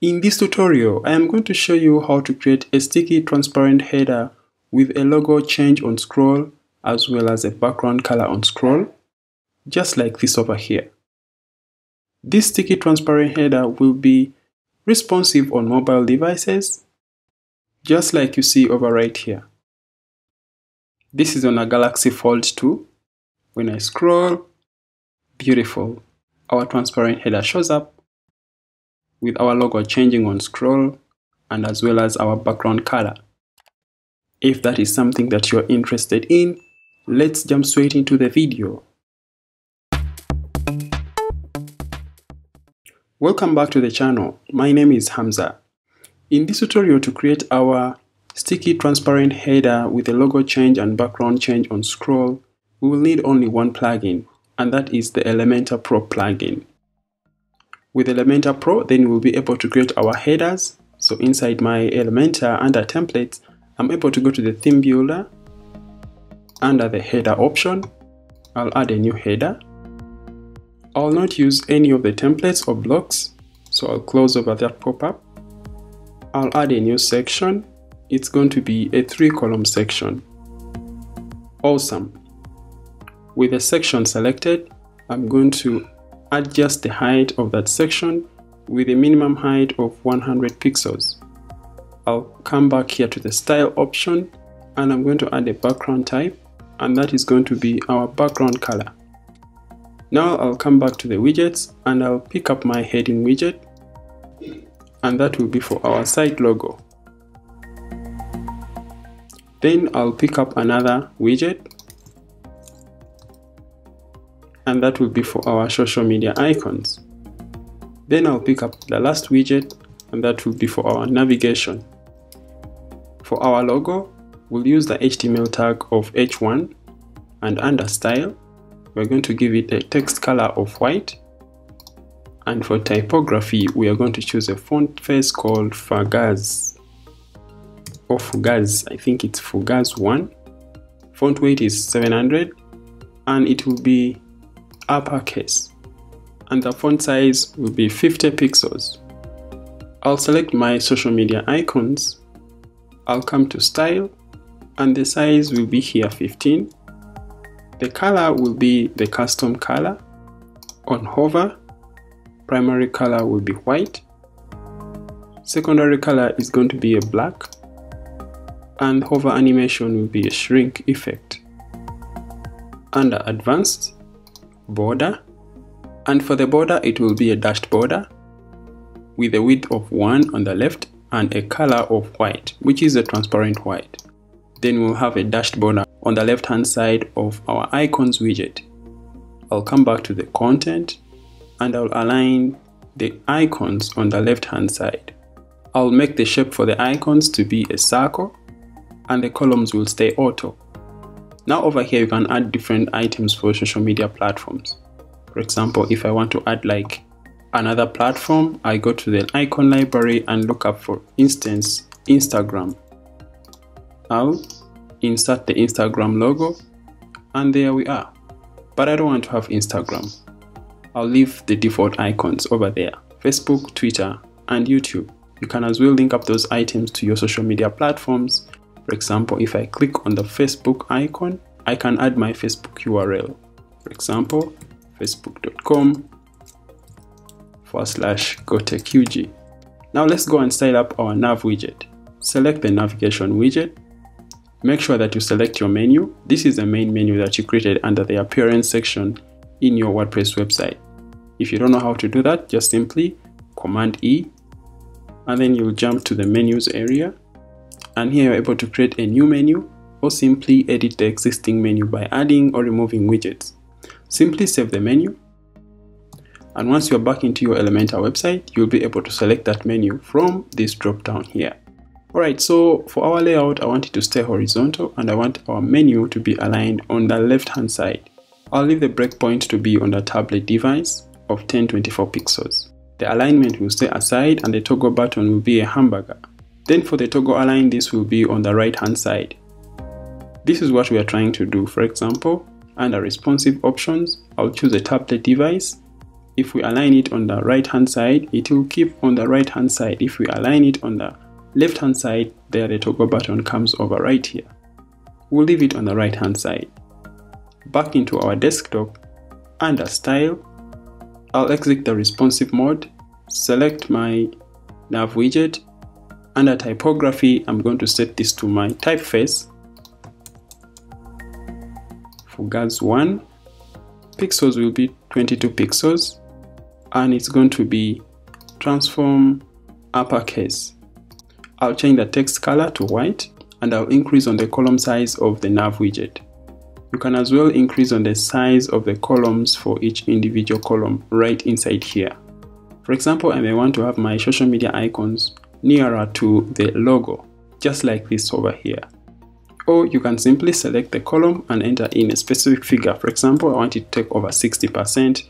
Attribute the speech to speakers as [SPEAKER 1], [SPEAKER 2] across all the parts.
[SPEAKER 1] In this tutorial, I am going to show you how to create a sticky transparent header with a logo change on scroll as well as a background color on scroll, just like this over here. This sticky transparent header will be responsive on mobile devices, just like you see over right here. This is on a Galaxy Fold 2. When I scroll, beautiful, our transparent header shows up with our logo changing on scroll and as well as our background color. If that is something that you're interested in, let's jump straight into the video. Welcome back to the channel. My name is Hamza. In this tutorial to create our sticky transparent header with a logo change and background change on scroll, we will need only one plugin and that is the Elementor Pro plugin. With Elementor Pro, then we'll be able to create our headers. So inside my Elementor under templates, I'm able to go to the theme builder. Under the header option, I'll add a new header. I'll not use any of the templates or blocks, so I'll close over that pop-up. I'll add a new section. It's going to be a three column section. Awesome. With the section selected, I'm going to adjust the height of that section with a minimum height of 100 pixels. I'll come back here to the style option and I'm going to add a background type and that is going to be our background color. Now I'll come back to the widgets and I'll pick up my heading widget and that will be for our site logo. Then I'll pick up another widget and that will be for our social media icons. Then I'll pick up the last widget and that will be for our navigation. For our logo, we'll use the HTML tag of h1 and under style, we're going to give it a text color of white. And for typography, we are going to choose a font face called Fugaz or Fugaz. I think it's Fugaz 1. Font weight is 700 and it will be uppercase and the font size will be 50 pixels. I'll select my social media icons. I'll come to style and the size will be here 15. The color will be the custom color. On hover, primary color will be white. Secondary color is going to be a black. And hover animation will be a shrink effect. Under advanced, border and for the border it will be a dashed border with a width of 1 on the left and a color of white which is a transparent white. Then we'll have a dashed border on the left hand side of our icons widget. I'll come back to the content and I'll align the icons on the left hand side. I'll make the shape for the icons to be a circle and the columns will stay auto. Now over here you can add different items for social media platforms. For example, if I want to add like another platform, I go to the icon library and look up for instance Instagram. I'll insert the Instagram logo and there we are. But I don't want to have Instagram. I'll leave the default icons over there. Facebook, Twitter, and YouTube. You can as well link up those items to your social media platforms for example, if I click on the Facebook icon, I can add my Facebook URL. For example, facebook.com forward slash gotechug. Now let's go and style up our nav widget. Select the navigation widget. Make sure that you select your menu. This is the main menu that you created under the appearance section in your WordPress website. If you don't know how to do that, just simply Command E and then you'll jump to the menus area and here you're able to create a new menu or simply edit the existing menu by adding or removing widgets. Simply save the menu and once you're back into your Elementor website, you'll be able to select that menu from this drop down here. Alright, so for our layout, I want it to stay horizontal and I want our menu to be aligned on the left hand side. I'll leave the breakpoint to be on the tablet device of 1024 pixels. The alignment will stay aside and the toggle button will be a hamburger. Then for the toggle align, this will be on the right hand side. This is what we are trying to do. For example, under responsive options, I'll choose a tablet device. If we align it on the right hand side, it will keep on the right hand side. If we align it on the left hand side, there the toggle button comes over right here. We'll leave it on the right hand side. Back into our desktop, under style, I'll exit the responsive mode, select my nav widget. Under typography, I'm going to set this to my typeface. Fugaz 1, pixels will be 22 pixels and it's going to be transform uppercase. I'll change the text color to white and I'll increase on the column size of the nav widget. You can as well increase on the size of the columns for each individual column right inside here. For example, I may want to have my social media icons nearer to the logo, just like this over here. Or you can simply select the column and enter in a specific figure. For example, I want it to take over 60%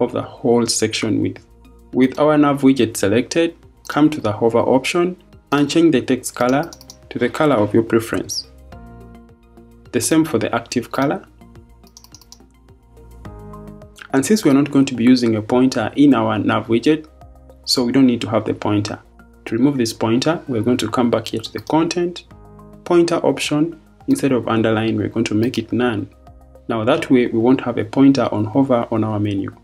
[SPEAKER 1] of the whole section width. With our nav widget selected, come to the hover option and change the text color to the color of your preference. The same for the active color. And since we're not going to be using a pointer in our nav widget, so we don't need to have the pointer. Remove this pointer, we're going to come back here to the content, pointer option, instead of underline, we're going to make it none. Now that way, we won't have a pointer on hover on our menu.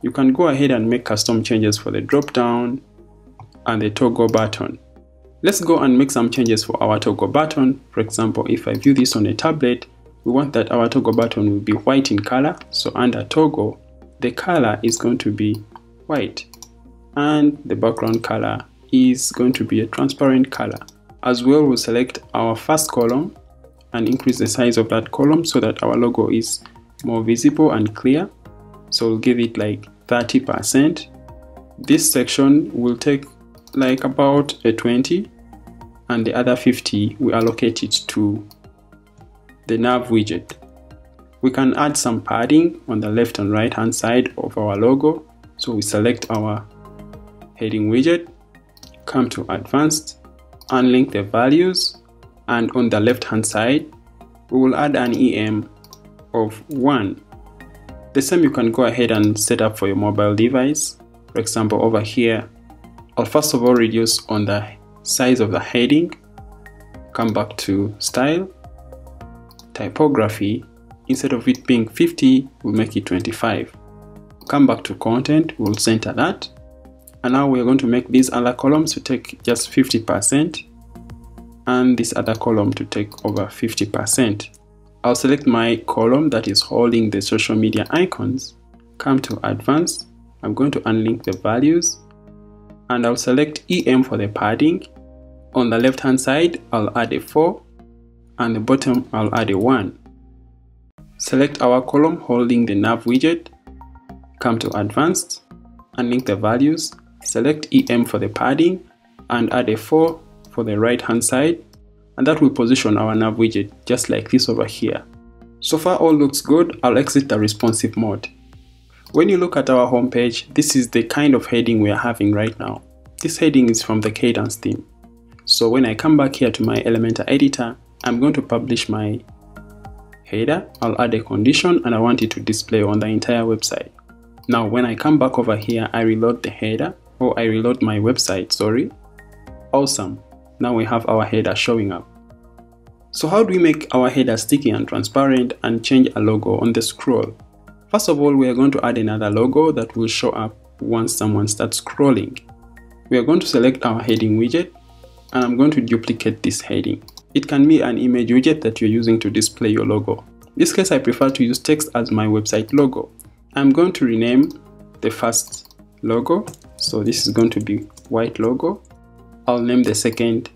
[SPEAKER 1] You can go ahead and make custom changes for the drop down and the toggle button. Let's go and make some changes for our toggle button. For example, if I view this on a tablet, we want that our toggle button will be white in color. So under toggle, the color is going to be white and the background color is going to be a transparent color. As well, we'll select our first column and increase the size of that column so that our logo is more visible and clear. So we'll give it like 30%. This section will take like about a 20 and the other 50 we allocate it to the nav widget. We can add some padding on the left and right hand side of our logo. So we select our heading widget, come to advanced, unlink the values, and on the left hand side, we will add an EM of 1. The same you can go ahead and set up for your mobile device. For example, over here, I'll first of all reduce on the size of the heading, come back to style, typography, instead of it being 50, we'll make it 25. Come back to content, we'll center that. And now we're going to make these other columns to take just 50% and this other column to take over 50%. I'll select my column that is holding the social media icons, come to advanced, I'm going to unlink the values and I'll select EM for the padding on the left hand side, I'll add a 4 and the bottom I'll add a 1. Select our column holding the nav widget, come to advanced, unlink the values, select EM for the padding and add a 4 for the right hand side and that will position our nav widget just like this over here. So far all looks good, I'll exit the responsive mode. When you look at our homepage, this is the kind of heading we are having right now. This heading is from the Kadence theme. So when I come back here to my Elementor editor, I'm going to publish my header. I'll add a condition and I want it to display on the entire website. Now when I come back over here, I reload the header or I reload my website, sorry. Awesome. Now we have our header showing up. So how do we make our header sticky and transparent and change a logo on the scroll? First of all, we are going to add another logo that will show up once someone starts scrolling. We are going to select our heading widget and I'm going to duplicate this heading. It can be an image widget that you're using to display your logo. In this case, I prefer to use text as my website logo. I'm going to rename the first logo. So this is going to be white logo. I'll name the second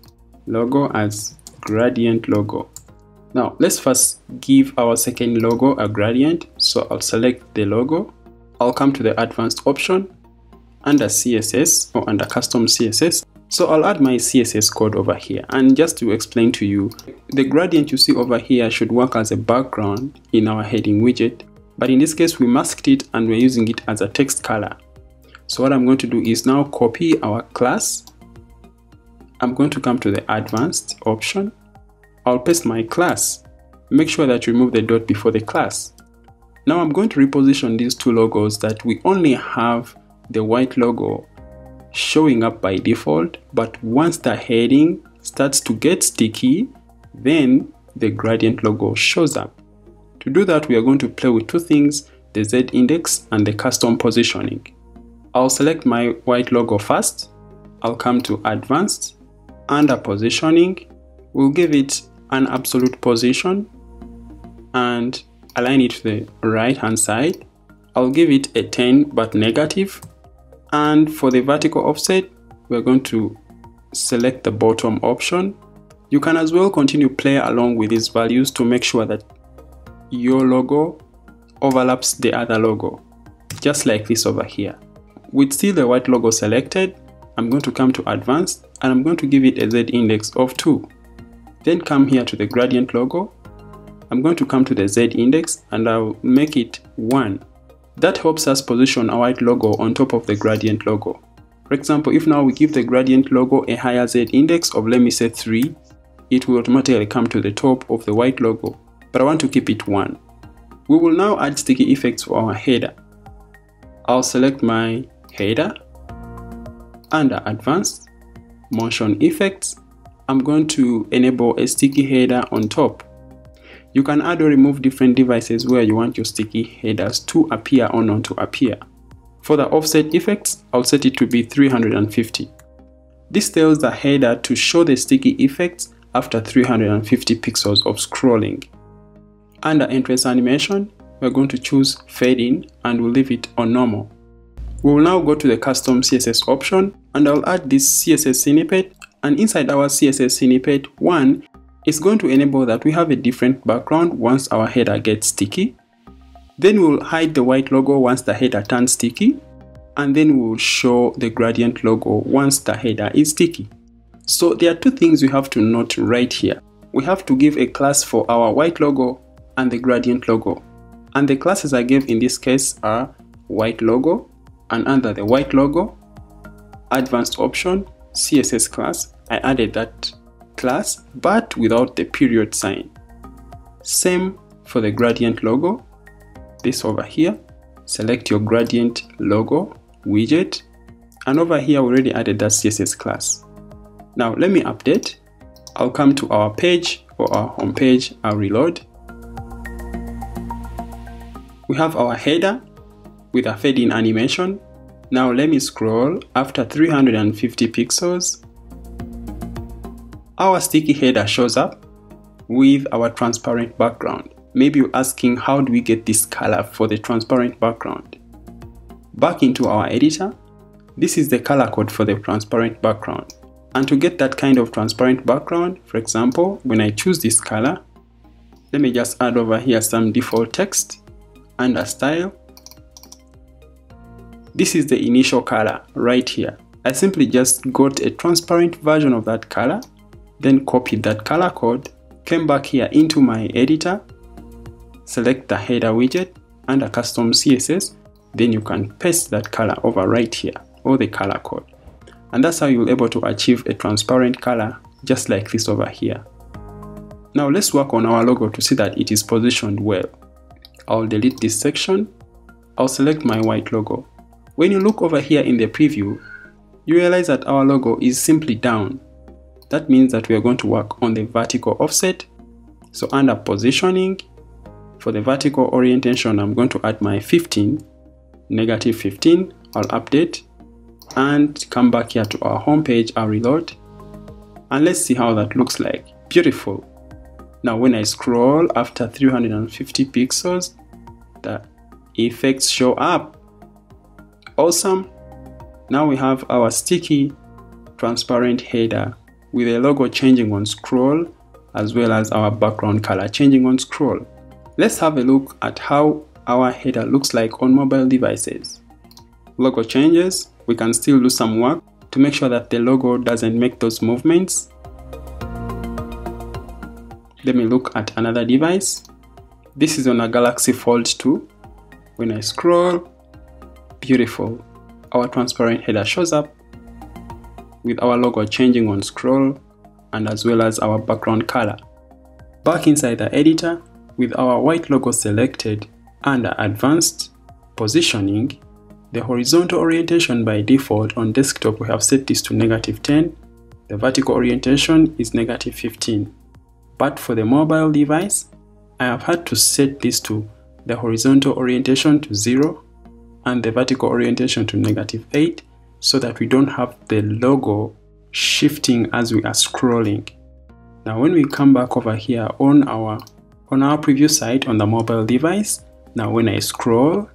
[SPEAKER 1] logo as gradient logo. Now let's first give our second logo a gradient. So I'll select the logo. I'll come to the advanced option under CSS or under custom CSS. So I'll add my CSS code over here and just to explain to you, the gradient you see over here should work as a background in our heading widget. But in this case, we masked it and we're using it as a text color. So what I'm going to do is now copy our class. I'm going to come to the advanced option. I'll paste my class. Make sure that you remove the dot before the class. Now I'm going to reposition these two logos that we only have the white logo showing up by default, but once the heading starts to get sticky, then the gradient logo shows up. To do that, we are going to play with two things, the Z index and the custom positioning. I'll select my white logo first. I'll come to advanced. Under positioning, we'll give it an absolute position and align it to the right hand side. I'll give it a 10 but negative. And for the vertical offset, we're going to select the bottom option. You can as well continue play along with these values to make sure that your logo overlaps the other logo, just like this over here. With still the white logo selected, I'm going to come to advanced and I'm going to give it a Z index of 2. Then come here to the gradient logo. I'm going to come to the Z index and I'll make it 1. That helps us position our white logo on top of the gradient logo. For example, if now we give the gradient logo a higher Z index of let me say 3, it will automatically come to the top of the white logo, but I want to keep it 1. We will now add sticky effects for our header. I'll select my header. Under Advanced, Motion Effects, I'm going to enable a sticky header on top. You can add or remove different devices where you want your sticky headers to appear or not to appear. For the offset effects, I'll set it to be 350. This tells the header to show the sticky effects after 350 pixels of scrolling. Under entrance animation, we're going to choose fade in and we'll leave it on normal. We will now go to the custom CSS option and I'll add this CSS snippet and inside our CSS snippet 1 is going to enable that we have a different background once our header gets sticky. Then we'll hide the white logo once the header turns sticky and then we'll show the gradient logo once the header is sticky. So there are two things we have to note right here. We have to give a class for our white logo and the gradient logo. And the classes I gave in this case are white logo and under the white logo, advanced option, CSS class, I added that class but without the period sign. Same for the gradient logo, this over here, select your gradient logo widget and over here we already added that CSS class. Now let me update. I'll come to our page or our home page, I'll reload we have our header with a fade-in animation. Now let me scroll after 350 pixels. Our sticky header shows up with our transparent background. Maybe you're asking how do we get this color for the transparent background? Back into our editor, this is the color code for the transparent background. And to get that kind of transparent background, for example, when I choose this color, let me just add over here some default text under style this is the initial color right here I simply just got a transparent version of that color then copied that color code came back here into my editor select the header widget under custom CSS then you can paste that color over right here or the color code and that's how you'll able to achieve a transparent color just like this over here now let's work on our logo to see that it is positioned well I'll delete this section. I'll select my white logo. When you look over here in the preview, you realize that our logo is simply down. That means that we are going to work on the vertical offset. So under positioning, for the vertical orientation, I'm going to add my 15, negative 15. I'll update and come back here to our home page. I'll reload and let's see how that looks like. Beautiful. Now when I scroll after 350 pixels, the effects show up. Awesome. Now we have our sticky transparent header with a logo changing on scroll as well as our background color changing on scroll. Let's have a look at how our header looks like on mobile devices. Logo changes, we can still do some work to make sure that the logo doesn't make those movements. Let me look at another device. This is on a Galaxy Fold 2. When I scroll, beautiful. Our transparent header shows up with our logo changing on scroll and as well as our background color. Back inside the editor, with our white logo selected, Under Advanced Positioning, the horizontal orientation by default on desktop we have set this to negative 10, the vertical orientation is negative 15. But for the mobile device, I have had to set this to the horizontal orientation to 0 and the vertical orientation to negative 8 so that we don't have the logo shifting as we are scrolling. Now when we come back over here on our on our preview site on the mobile device, now when I scroll,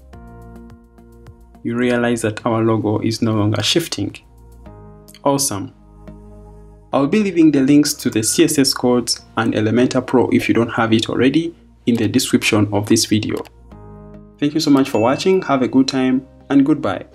[SPEAKER 1] you realize that our logo is no longer shifting. Awesome. I'll be leaving the links to the CSS codes and Elementor Pro if you don't have it already in the description of this video. Thank you so much for watching, have a good time and goodbye.